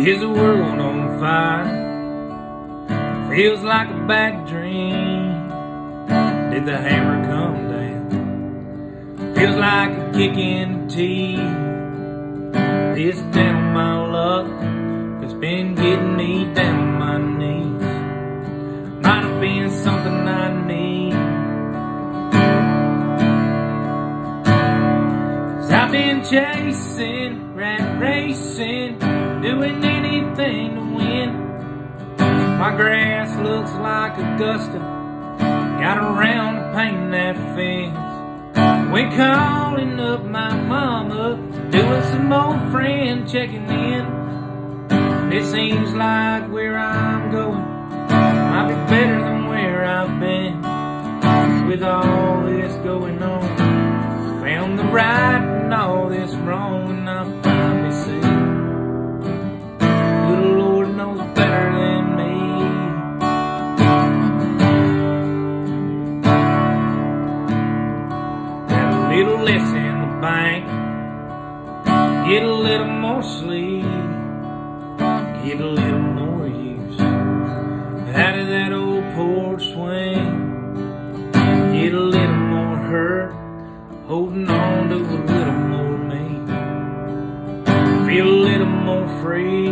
Is the world on fire? Feels like a bad dream. Did the hammer come down? Feels like a kick in the teeth. This down my luck has been getting me down I've been chasing, rat racing, doing anything to win. My grass looks like Augusta, got around to paint that fence. When calling up my mama, doing some old friend checking in. It seems like where I'm going might be better than where I've been. With all little more sleep, get a little more use out of that old porch swing, get a little more hurt, holding on to a little more me, feel a little more free.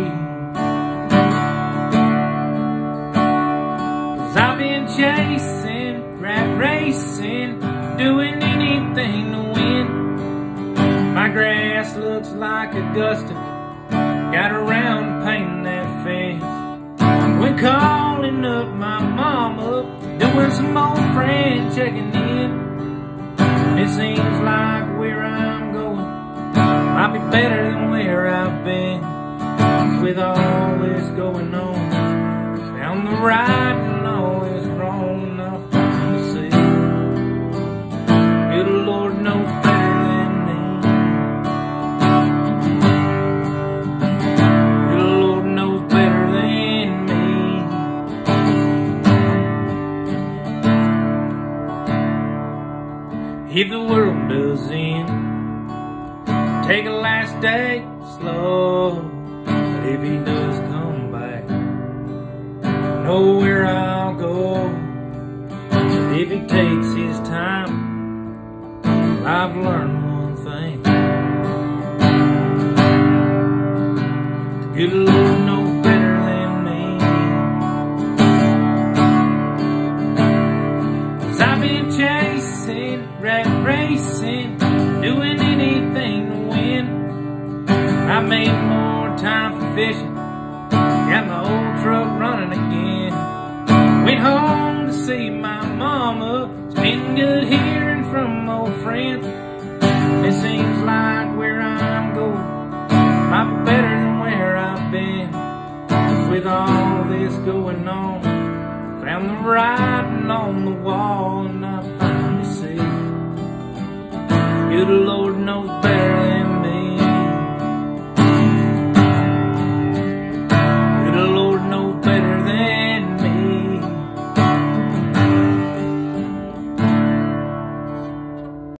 Cause I've been chasing, rat racing, doing anything to win. Grass looks like Augusta, got around painting that fence. When calling up my mama, doing some old friend checking in. It seems like where I'm going might be better than where I've been. With all this going on, found the right If the world does end, take a last day slow. But if he does come back, know where I'll go. But if he takes his time, I've learned one thing. Rat racing, doing anything to win. I made more time for fishing, got my old truck running again. Went home to see my mama, it's been good hearing from old friends. It seems like where I'm going be better than where I've been. With all this going on, found the writing on the wall, and I. Good Lord knows